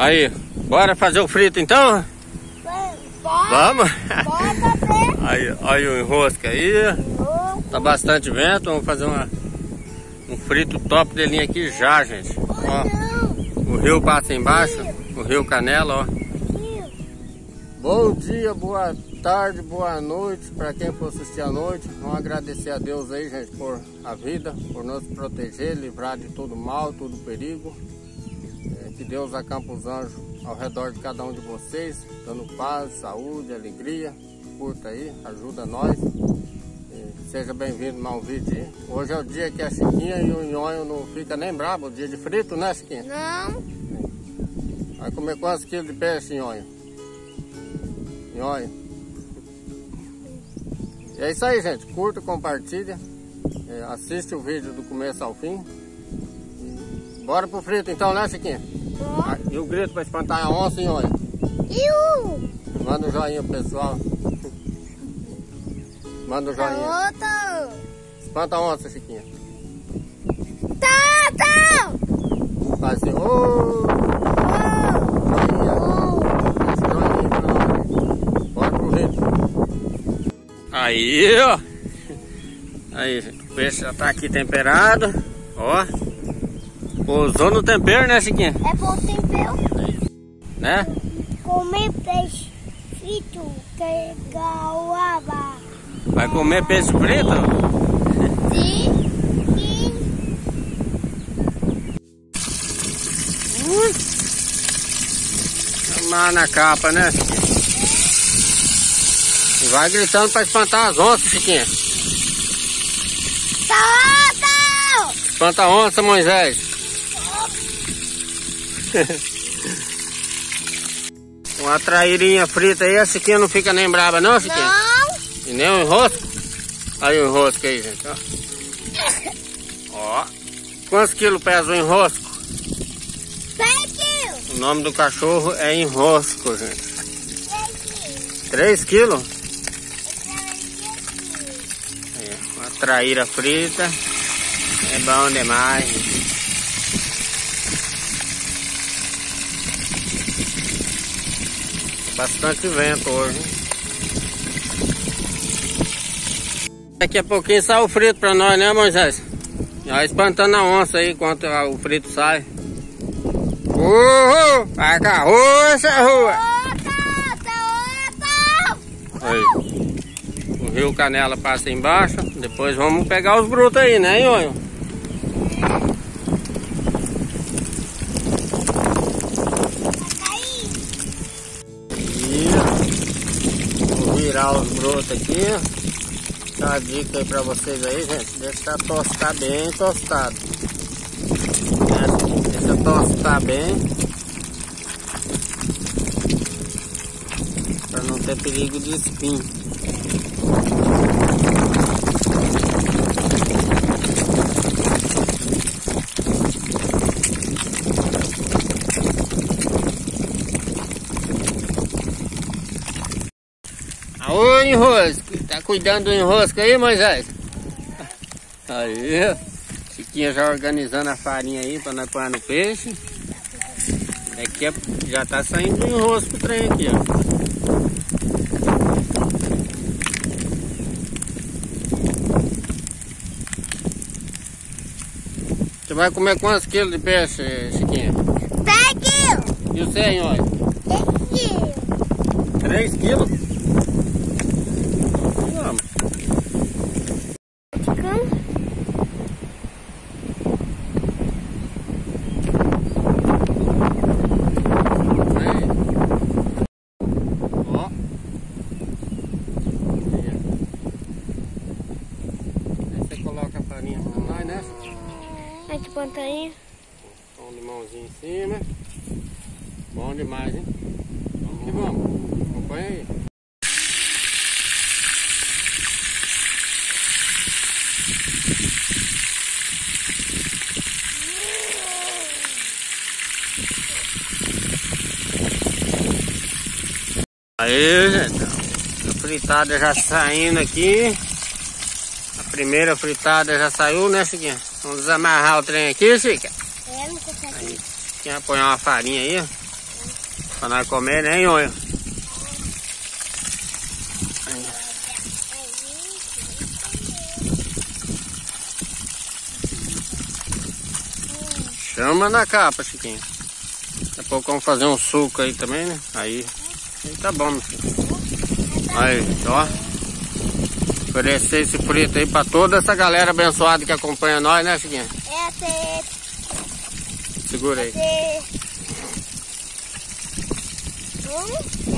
Aí, bora fazer o frito então? Bora. Vamos? Bora, Aí, olha o enrosco aí. Tá bastante vento, vamos fazer uma, um frito top delinho aqui já, gente. Ó, o rio passa embaixo, o rio Canela, ó. Bom dia, boa tarde, boa noite para quem for assistir à noite. Vamos agradecer a Deus aí, gente, por a vida, por nos proteger, livrar de todo mal, todo perigo. Que Deus acampa os anjos ao redor de cada um de vocês, dando paz, saúde, alegria. Curta aí, ajuda nós. E seja bem-vindo a mais um vídeo aí. Hoje é o dia que a Chiquinha e o Nhonho não fica nem bravo, o dia de frito, né, Chiquinha? Não. Vai comer quantos quilos de peixe, Nhonho? Nhonho. E é isso aí, gente. Curta, compartilha. É, assiste o vídeo do começo ao fim. Bora pro frito então, né, Chiquinha? Ah, E o grito para espantar a onça, Nhonho? Iu. Manda um joinha pro pessoal. Manda um joinha. Outra. Espanta a onça, Chiquinha. Tá, tá. Faz assim, ô! joinha. Esse joinha pra nós. Bora pro vídeo. Aí, ó. Aí, o peixe já tá aqui temperado. Ó. Pousou no tempero, né, Chiquinha? É bom tempero. Né? Comer peixe frito que é gauaba. Vai comer peixe frito? Sim. Sim. Tomar na capa, né? E vai gritando pra espantar as onças, Chiquinha. Tá, tá. Espanta a onça, Moisés. Uma trairinha frita aí, a Chiquinha não fica nem brava não, Chiquinha? Não. E nem o enrosco. Aí o enrosco aí, gente, ó. Ó. Quantos quilos pesa o enrosco? Peixe. O nome do cachorro é enrosco, gente. Peixe. 3 quilos? É, uma traíra frita. É bom demais. Bastante vento hoje. Daqui a pouquinho sai o frito pra nós, né, Moisés? Já espantando a onça aí enquanto o frito sai. Uhul! A carroça, rua! Outra, outra. Aí. O rio Canela passa embaixo. Depois vamos pegar os brutos aí, né, Nhonho? Brotos aqui. Dá uma dica aí pra vocês aí, gente. Deixa tostar bem tostado. Deixa tostar bem. Pra não ter perigo de espinho. Ô enrosco, tá cuidando do enrosco aí, Moisés? Aí, Chiquinha já organizando a farinha aí pra nós pôr no peixe. Daqui a, já tá saindo o enrosco o trem aqui, ó. Você vai comer quantos quilos de peixe, Chiquinha? Peixe. E o senhor? olha? Peixe. 3 quilos? Vamos. Cão. Aí. Ó. Aí, ó. Aí você coloca a farinha pra nós, né? Ai, que pontainha. Um limãozinho em cima. Bom demais, hein? Vamos que vamos. Acompanha aí. Aí, gente. A fritada já saindo aqui. A primeira fritada já saiu, né, Chiquinha? Vamos desamarrar o trem aqui, Chica. É, não consegue. Aí, quer apoiar uma farinha aí, ó. Pra nós comer, né, Nhonho? Chama na capa, Chiquinho. Daqui a pouco vamos fazer um suco aí também, né? Aí, aí tá bom, meu filho. Aí, ó. Oferecer esse frito aí pra toda essa galera abençoada que acompanha nós, né, Chiquinho? Essa é... Segura aí. é...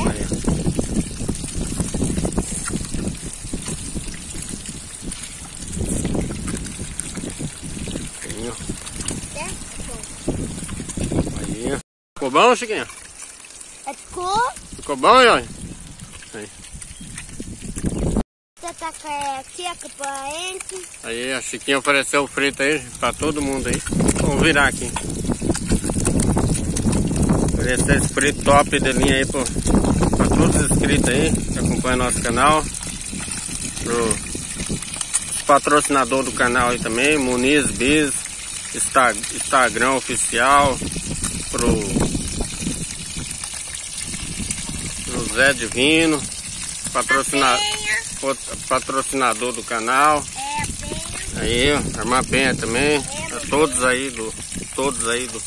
Aí. Aí, ó. É? Aí. Ficou bom, Chiquinho? É cor? Ficou bom, Nhonho? Você tá? Aí a Chiquinha ofereceu o frito aí pra todo mundo aí. Vamos virar aqui. Ofereceu esse frito top de linha aí pro, pra todos os inscritos aí que acompanham nosso canal. Pro patrocinador do canal aí também, Muniz Biz, Insta- Instagram oficial, pro, pro Zé Divino, patrocina, Penha. patrocinador do canal. É, penha. Aí, ó, a Penha também. Tá todos aí do. Todos aí do.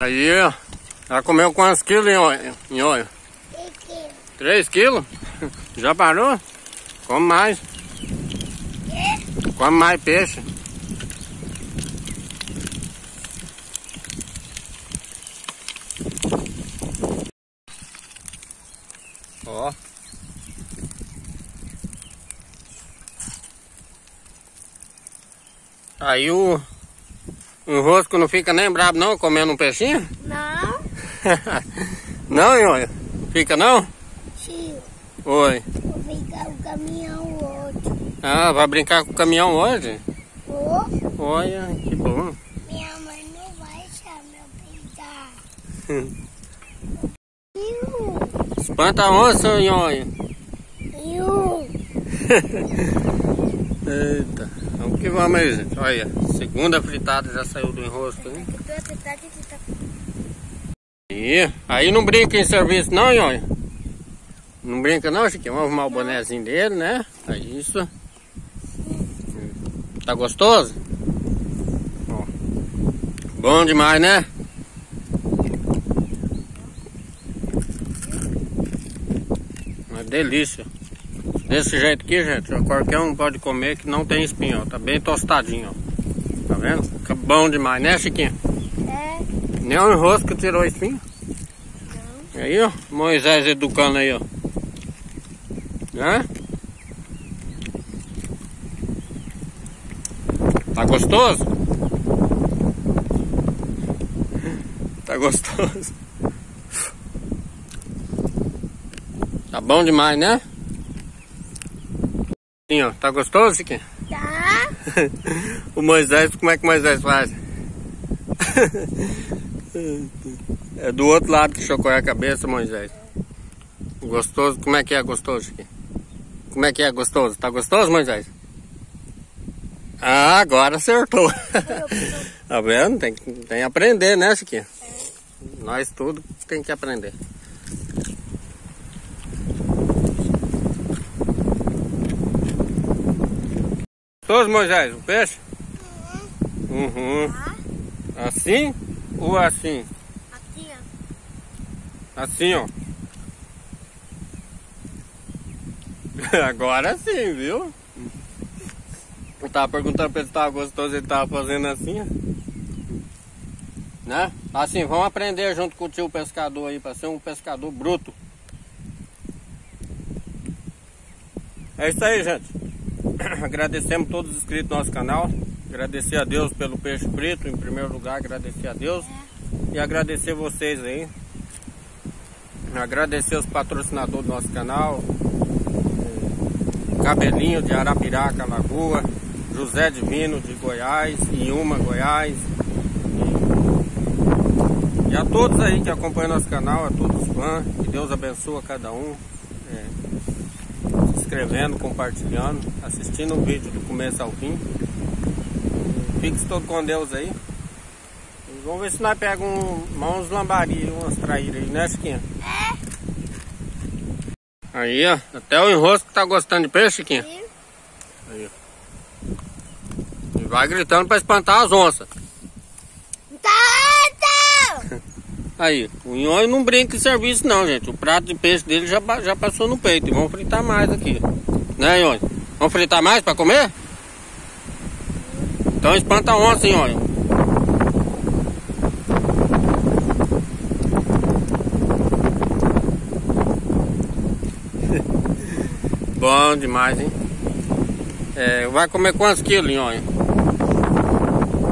Aí, ó. Ela comeu quantos quilos em óleo? Em óleo? Aqui. 3 quilos? Já parou? Come mais. Come mais peixe. Ó. Aí o, o rosco não fica nem brabo não comendo um peixinho? Não, não, Nhonho? Fica não? tio. Oi. Vou pegar o caminhão hoje. Ah, vai brincar com o caminhão hoje? Vou. Olha, que bom. Minha mãe não vai deixar meu pegar. Iu, Espanta a onça, Nhonho. iu. Eita, que vamos aí, gente. Olha, segunda fritada já saiu do enrosco, hein? Aí, aí não brinca em serviço não, Nhonho? Não brinca não, Chiquinho? Vamos arrumar o bonezinho dele, né? É isso. Tá gostoso? Ó. Bom demais, né? Uma delícia. Desse jeito aqui, gente, ó, qualquer um pode comer que não tem espinho, ó. Tá bem tostadinho, ó. Tá vendo? Fica bom demais, né, Chiquinho? É, Nem o enrosco tirou espinho. Aí, ó, Moisés educando aí, ó. Né? Tá gostoso? Tá gostoso. Tá bom demais, né? Sim, ó. Tá gostoso, Chiquinho? tá. O Moisés, como é que o Moisés faz? É do outro lado que chocou a cabeça, Moisés. Gostoso, como é que é gostoso, Chiquinho? Como é que é gostoso? Tá gostoso, Moisés? Ah, agora acertou. tá vendo? Tem, que- tem que aprender, né, Chiquinho? Nós tudo tem que aprender. Gostoso, Moisés, o peixe? Uhum. Tá. Assim ou assim? Aqui, ó. Assim, ó. Agora sim, viu? Eu tava perguntando pra ele se tava gostoso, ele tava fazendo assim, ó. Né? Assim, vamos aprender junto com o tio pescador aí, pra ser um pescador bruto. É isso aí, gente. Agradecemos todos os inscritos do nosso canal. Agradecer a Deus pelo peixe frito, em primeiro lugar, agradecer a Deus. E agradecer vocês aí. Agradecer os patrocinadores do nosso canal. Cabelinho de Arapiraca, Lagoa. José Divino de Goiás, Iuma, Goiás. E, a todos aí que acompanham nosso canal, a todos os fãs. Que Deus abençoe cada um. se inscrevendo, compartilhando, assistindo o vídeo do começo ao fim. Fique todo com Deus aí. Vamos ver se nós pegamos um, uns lambari, umas traíras aí, né, Chiquinha? É. Aí, ó. Até o enrosco tá gostando de peixe, Chiquinha. Aí, ó. E vai gritando pra espantar as onças. Tá. Aí, o nhonho não brinca em serviço não, gente. O prato de peixe dele já, já passou no peito. Vamos fritar mais aqui. Né, nhonho? Vamos fritar mais pra comer? Então espanta a onça, nhonho. Bom demais, hein? É, vai comer quantos quilos, nhonho?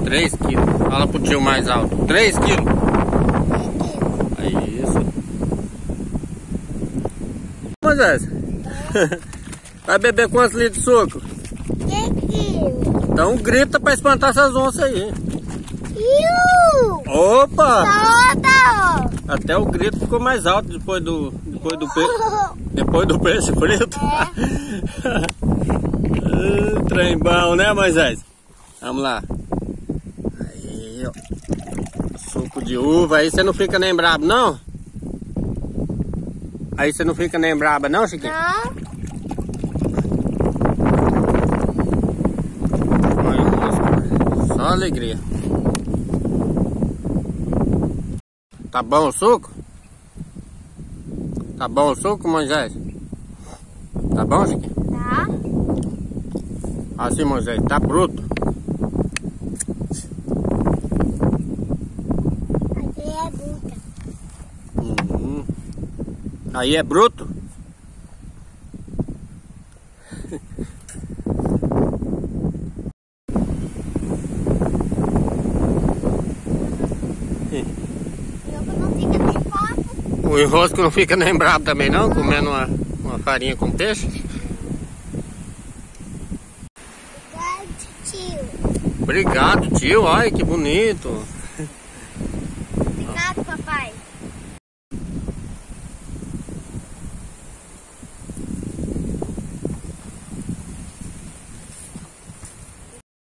3 quilos. Fala pro tio mais alto. 3 quilos. É isso. Moisés. Vai beber quantos litros de suco? Então grita pra espantar essas onças aí. Iu! Opa! Solta! Até o grito ficou mais alto depois do depois do peixe depois do peixe preto. É. Trem bom, né, Moisés? Vamos lá. Aí, ó. Suco de uva, aí você não fica nem brabo, não? Aí você não fica nem braba, não, Chiquinho? Não. Só alegria. Tá bom o suco? Tá bom o suco, Moisés? Tá bom, Chiquinho? Tá. Assim, Moisés, tá bruto. Aqui é bruta. Uhum. Aí é bruto? Eu não fica nem foto. O enrosco não fica nem bravo também não, comendo uma, uma farinha com peixe. Obrigado, tio. Obrigado, tio. Olha que bonito. Obrigado, papai.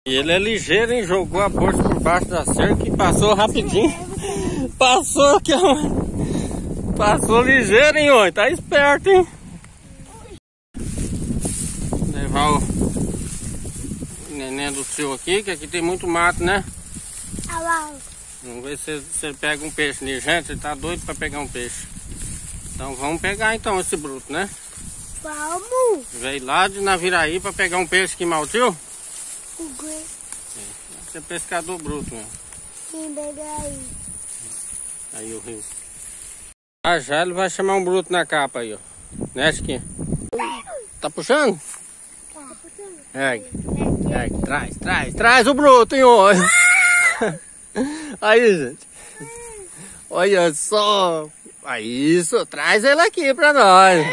E ele é ligeiro, hein? Jogou a bolsa por baixo da cerca e passou rapidinho. Passou aqui, ó. Passou ligeiro, hein, ó. Tá esperto, hein? Levar o neném do tio aqui, que aqui tem muito mato, né? Vamos ver se ele pega um peixe ali. Gente, ele tá doido pra pegar um peixe. Então vamos pegar então esse bruto, né? Vamos. Veio lá de Naviraí pra pegar um peixe que maltiu. O Você é pescador bruto. Quem pega aí? Aí o rio. Ah, já ele vai chamar um bruto na capa aí, ó. Né, Chiquinha? Tá puxando? Ergue, ergue, traz, traz, traz o bruto, hein, ó. Aí, gente. Olha só. Aí, isso, traz ele aqui pra nós.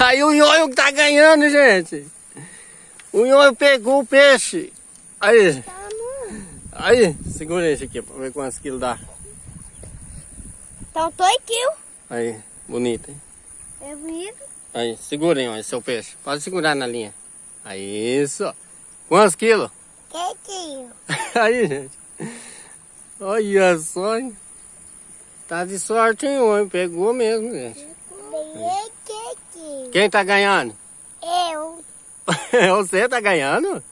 Aí o nhonho tá ganhando, gente. O nhonho pegou o peixe. Aí, aí, segura esse aqui pra ver quantos quilos dá. Então, tô aqui. Aí, bonito, hein? É bonito. Aí, segurem, ó, esse seu peixe. Pode segurar na linha. Aí, isso. Quantos quilos? Quietinho. Aí, gente. Olha só, hein? Tá de sorte, hein, homem? Pegou mesmo, gente. Quietinho. Quem tá ganhando? Eu. Você tá ganhando?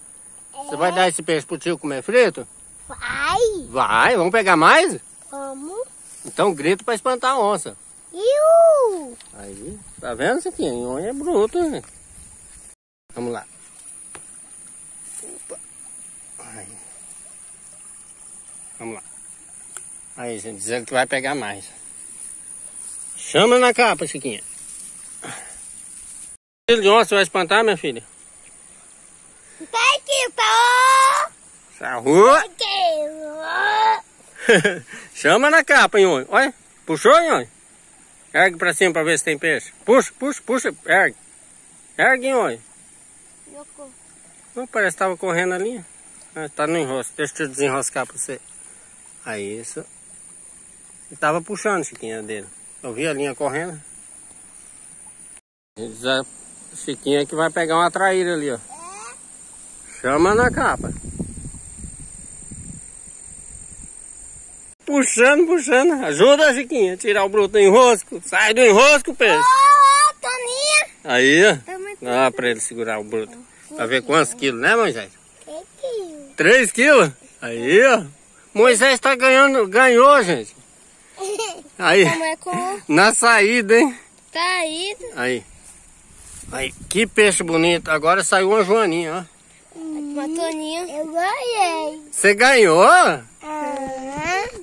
Você vai dar esse peixe pro tio comer frito? Vai. Vai, vamos pegar mais? Vamos. Então grito pra espantar a onça. Iu. Aí, tá vendo isso aqui? É bruto, né? Vamos lá. Opa. Aí. Vamos lá. Aí, gente, dizendo que vai pegar mais. Chama na capa, Chiquinha. Filho de onça, vai espantar, minha filha? Aqui. Chama na capa, Nhonho. Olha, puxou, Nhonho? Ergue pra cima pra ver se tem peixe. Puxa, puxa, puxa, ergue. Ergue, Nhonho. Não, parece que tava correndo ali. Ah, tá no enrosco. Deixa eu desenroscar pra você. Aí, isso. Ele tava puxando, Chiquinha, dele. Eu vi a linha correndo. A Chiquinha que vai pegar uma traíra ali, ó. Chama na capa. puxando, puxando. Ajuda, Chiquinha, a tirar o bruto do enrosco. Sai do enrosco, peixe. Oh, Toninha. Aí, ó. Dá pra ele segurar o bruto. Pra ver quantos quilos, né, Moisés? quietinho. 3 quilos? Aí, ó. Moisés tá ganhando, ganhou, gente. Aí, na saída, hein? Aí. Aí. Aí, que peixe bonito. Agora saiu uma joaninha, ó. Uma Toninha. Eu ganhei. Você ganhou? Aham.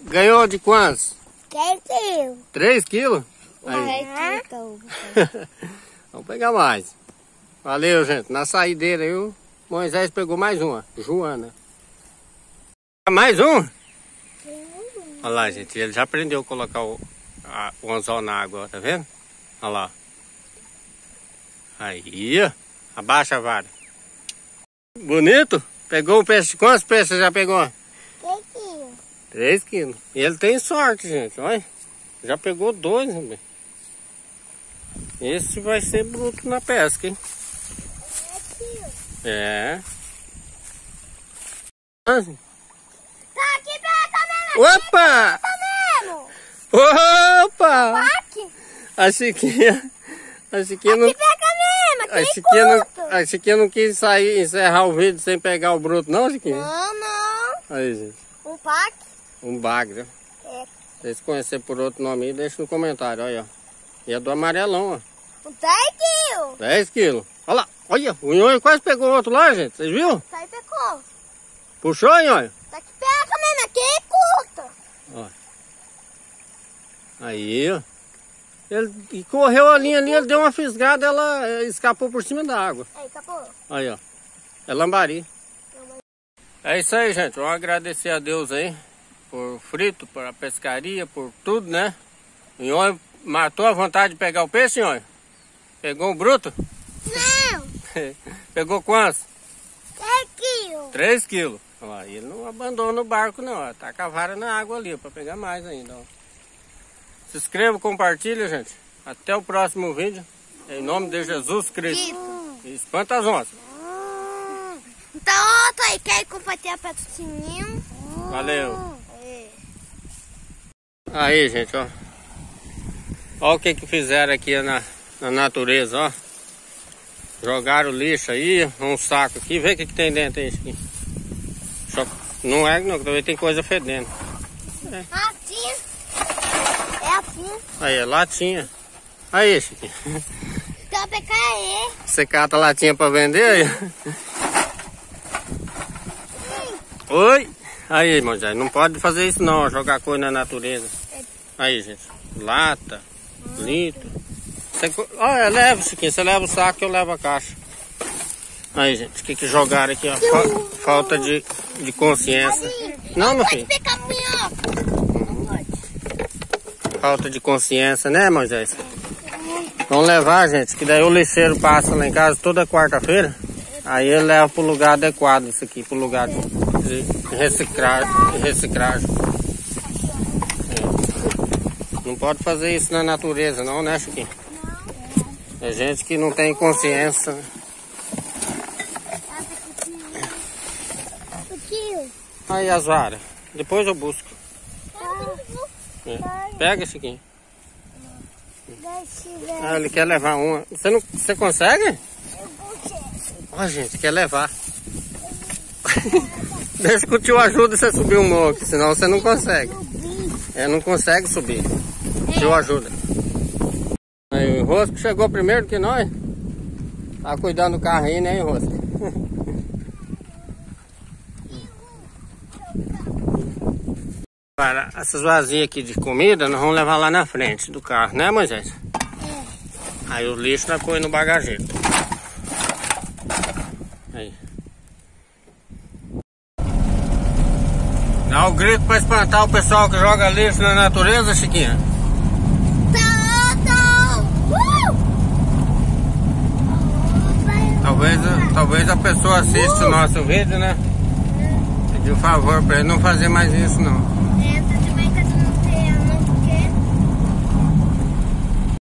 Ganhou de quantos? Quietinho. 3 quilos? Aí. Então. Vamos pegar mais. Valeu, gente. Na saideira aí, o Moisés pegou mais uma. Joana. Mais um? Olha lá, gente. Ele já aprendeu a colocar o, a, o anzol na água, ó, tá vendo? Olha lá. Aí. Abaixa a vara. Bonito? Pegou o peixe. Quantos peixes você já pegou? Quietinho. 3 quilos. E ele tem sorte, gente. Olha. Já pegou dois, né? Esse vai ser bruto na pesca, hein? É. Tá aqui mesmo. Opa! Opa! Aqui. A Chiquinha. A Chiquinha não. Aqui perto mesmo. A Aqui Chiquinha não, curto. a Chiquinha não quis sair, encerrar o vídeo sem pegar o bruto, não, Chiquinha? Não, não. Aí, gente. Um pack. Um bagre. É. Se vocês conhecerem por outro nome aí, deixa no comentário, olha. ó. E é do amarelão, ó. Um tequinho. 10 quilos. Olha lá, olha, o Nhonho quase pegou outro lá, gente. Vocês viram? Tá aí pecou. Puxou, Nhonho? Tá aqui perto mesmo. Aqui é curto. Aí, ó. Ele e correu a linha ali, ele deu uma fisgada, ela eh, escapou por cima da água. Aí, acabou. Aí, ó. É lambari. É isso aí, gente. Vamos agradecer a Deus aí por frito, por a pescaria, por tudo, né? O Nhonho matou a vontade de pegar o peixe, Nhonho? Pegou o bruto? Não. Pegou quantos? Tequinho. 3 quilos. Ó, ele não abandona o barco não, ó. Tá com a vara na água ali, ó, pra pegar mais ainda, ó. Se inscreva, compartilha, gente. Até o próximo vídeo. Em nome de Jesus Cristo. E espanta as onças. Então, outro aí. Quer compartilhar para o sininho? Valeu. É. Aí, gente, ó. Ó o que que fizeram aqui na, na natureza, ó. Jogaram lixo aí, um saco aqui. Vê o que que tem dentro aí, não é, não, também tem coisa fedendo. É Aí, é latinha. Aí, Chiquinho. Então, aí. Você cata latinha pra vender aí? Oi! Aí, Moisés, não pode fazer isso não, jogar coisa na natureza. Aí, gente, lata, litro. Você, olha, leva aqui, você leva o saco eu levo a caixa. Aí, gente, o que que jogaram aqui, ó? Fa- falta de, de consciência. Não, meu filho, pegar minhoca. Não pode. Falta de consciência, né, Moisés? Vamos levar, gente, que daí o lixeiro passa lá em casa toda quarta-feira. Aí ele leva pro lugar adequado isso aqui, pro lugar de reciclagem. É. Não pode fazer isso na natureza não, né, Chiquinho? É gente que não tem consciência. Aí as varas. Depois eu busco. É. Pega, eu ver. Ah, ele quer levar uma. Você, não, você consegue? Ó, gente, quer levar. Deixa que o tio ajuda você a subir um morro, senão você não consegue. É, não consegue subir. O tio ajuda. Aí, o Rosco chegou primeiro que nós. Tá cuidando do carro aí, né, Rosco? Essas vasilhas aqui de comida, nós vamos levar lá na frente do carro, né, Moisés? Aí o lixo nós põe no bagageiro. Aí. Dá o grito pra espantar o pessoal que joga lixo na natureza, Chiquinha. Uh! Talvez, talvez a pessoa assista o nosso vídeo, né? Pedir um favor pra ele não fazer mais isso não.